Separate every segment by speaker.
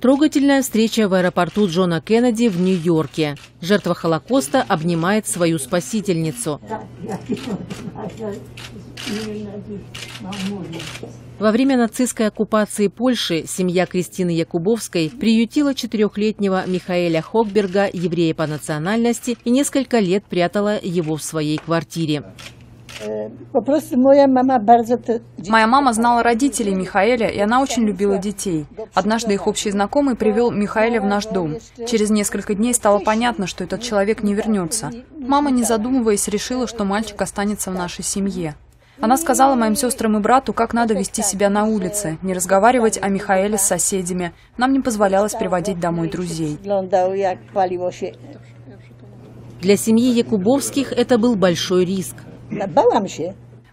Speaker 1: Трогательная встреча в аэропорту Джона Кеннеди в Нью-Йорке. Жертва Холокоста обнимает свою спасительницу. Во время нацистской оккупации Польши семья Кристины Якубовской приютила четырехлетнего Михаэля Хокберга, еврея по национальности, и несколько лет прятала его в своей квартире.
Speaker 2: Моя мама
Speaker 3: знала родителей Михаэля, и она очень любила детей. Однажды их общий знакомый привел Михаэля в наш дом. Через несколько дней стало понятно, что этот человек не вернется. Мама, не задумываясь, решила, что мальчик останется в нашей семье. Она сказала моим сестрам и брату, как надо вести себя на улице, не разговаривать о Михаэле с соседями. Нам не позволялось приводить домой друзей.
Speaker 1: Для семьи Якубовских это был большой риск.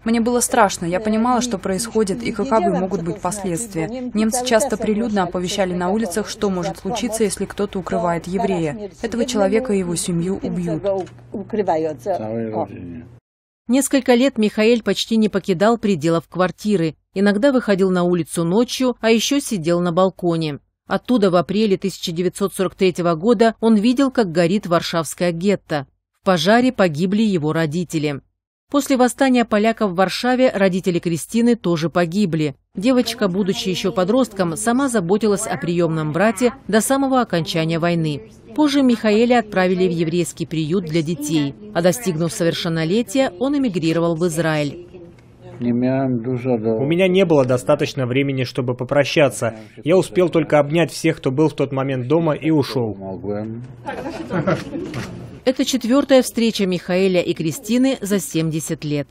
Speaker 3: Мне было страшно. Я понимала, что происходит и каковы могут быть последствия. Немцы часто прилюдно оповещали на улицах, что может случиться, если кто-то укрывает еврея. Этого человека и его семью убьют.
Speaker 1: Несколько лет Михаэль почти не покидал пределов квартиры. Иногда выходил на улицу ночью, а еще сидел на балконе. Оттуда в апреле 1943 года он видел, как горит Варшавская гетто. В пожаре погибли его родители. После восстания поляков в Варшаве родители Кристины тоже погибли. Девочка, будучи еще подростком, сама заботилась о приемном брате до самого окончания войны. Позже Михаэля отправили в еврейский приют для детей, а достигнув совершеннолетия, он эмигрировал в Израиль.
Speaker 4: У меня не было достаточно времени, чтобы попрощаться. Я успел только обнять всех, кто был в тот момент дома, и ушел.
Speaker 1: Это четвертая встреча Михаэля и Кристины за 70 лет.